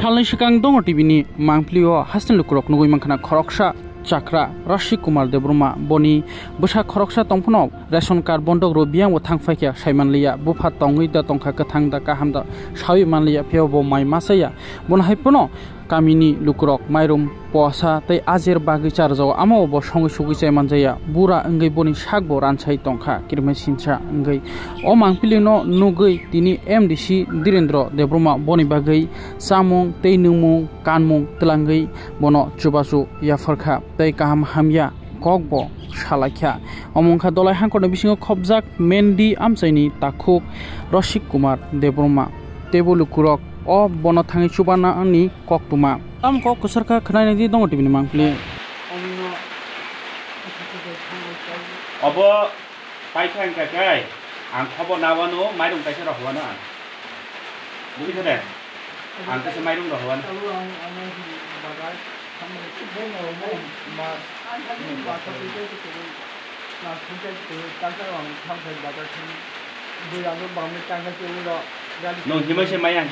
sikang dongo tv ni mangplio hasten lukurok nugui mangkhana khoroksa chakra rashi kumar debruma boni bwsa khoroksa tongphono ration card bondok ro biang thangfaikya saimanliya bufa tongui da tongkha kathang da kaham da sawi manliya pheo bo mai masaya bon haipono kamini lukurok mairum poasa tei ajer bagi charjao amo bo songi sugi chai manjaya bura ngai boni sakbo ranchai tongkha kirmai sincha ngai o mangpili no nugui tini mdc direndra debruma boni bagai samung tei nungmung kanmung telangai bono chubasu yafarkha tei kaham hamya kokbo salakha omongkha dolai hangkorni bisingo khobjak mendi amchaini takhuk rashik kumar debruma tebulu kurok o bono thangi chubana ani koktuma am ko kusarka khnai ni dong tibini mangpli obo paithang ka kai ang khobo nawano mairung kaisa rahwana bugi thade ang kaisa mairung rahwan nong hima sih mayang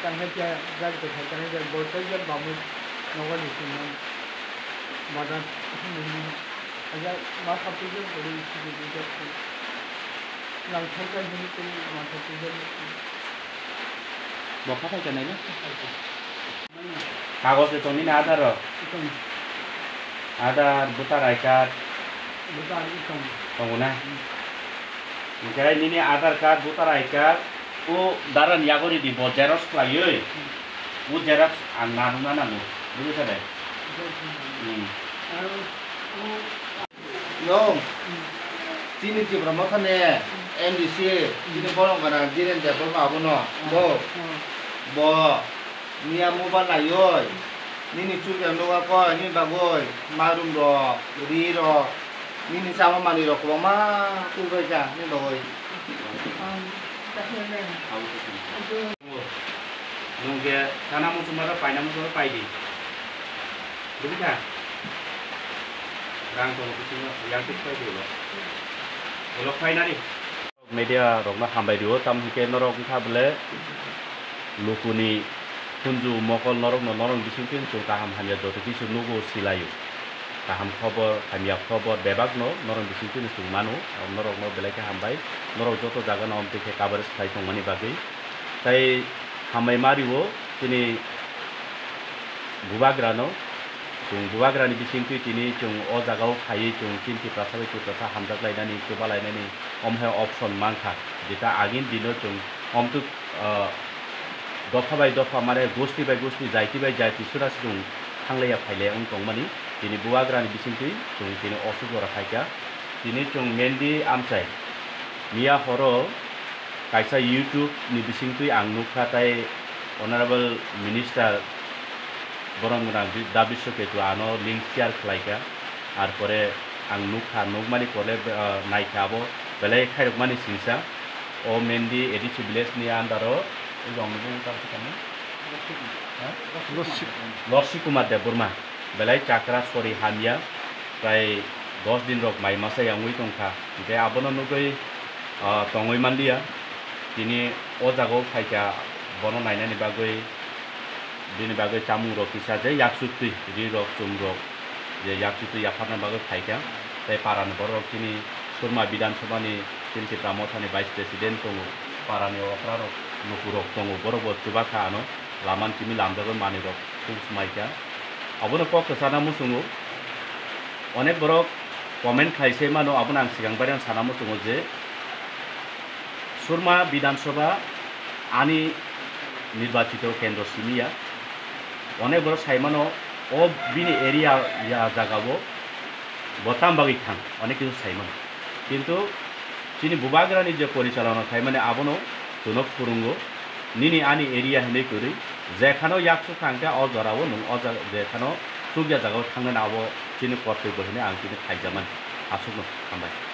kan he ja ja ke he kan he ja bo te ja bamu nong sih nong mana aja ma sa pi ja ko ni sih ni ja ko nang he kan he ko ma sa pi ja bo ka ta ja nai কাগজে তো নিন Aadhaar Aadhaar voter I card voter bo xerox klayoi, u xerox ananu nanu, bukan sada. Hmm. Yung, sini ci berapa kan ya? MDC, sini bolong kana jiren dia berapa apa no? Bo, bo, ni amu ban layoi, ni ni curi yang doa koi, ni bagoy, marum do, ri do, ni ni sama mani do, kau mah tu baca, ni bagoy. Media রকম সামাই দিব। তামে লুকুনি ফুঞ্জু মকল নরক নরং বিশ্ব কিন্তু কিছু নগো সিলাইও no norong bising pin chung manu norok no bele ke hambai norok joto jaga no omte ke kabar sai tong mani bagi tai hambai mariwo tini bubagrano chung bubagrani bising tu tini chung o jagao khai chung tinti prasabe tu prasa hamjak lainani kuba lainani omhe option mangkha যেটা আগিন দিনো chung omtuk দফা বাই দফা মানে গোষ্ঠী বাই গোষ্ঠী জাইতি বাই জাইতি সুরাস chung tini buwagrani bisingtui chung tini osujora khaika tini chung mendi amchai miya horo kaisa youtube ni bisingtui ang nukha tai honorable minister বরংরা দা বিশ্বকেতু আনো লিঙ্ক শেয়ার খাইকা আর পরে আং নুখা নুকমানি করলে নাইখাবো বেলে খাইরকমানি সিংসা ও মেন্দি এডিসি ভিলেজ নি আন্দারো লর্ষি কুমার দেববর্মা বেলাই চাকরা সরি হামিয়া প্রায় দশ দিন রক মাই মাসে আঙুই টংখা যে আবনো নুগৈ টঙৈ মান্দিয়া তিনি ও জাগাও খাইকা বন নাইনানি বাগৈ bini bagai camu rok kisa je yak sutui ri rok cum rok je yak sutui yak parna bagai khaika tai paran borok kini surma bidan sabha ni tinti pramothani vice president tongo parani okra rok nukurok tongo borok bo chubaka ano laman kimi lamjago mani abono kok kesana musungu অনেক বড় comment খাইছে মানো আপন আং সিগাংবারে সানামো দङ যে, সুরমা বিধানসভা আনি নির্বাচিত কেন্দ্র সিমিয়া। অনেক বড় সাইমানো ও এরিয়া জাগাবো। বতাম বাগি থাং অনেক কিছু সাইমানো কিন্তু তিনি বুবাগ্রানি যে পরিচালনা খাই মানে আবনো জনক ফুরুঙ্গ নিনি আনি এরিয়া হেনে করি। যেখানেও ইয়াকসু থাকে অজরাবো নুং অজ যেখানেও সুগিয়া জায়গাও থাকে না আবো কিন্তু কর্তব্য হিনে आं কিন্তু খাইজামান आसुनो हामबाय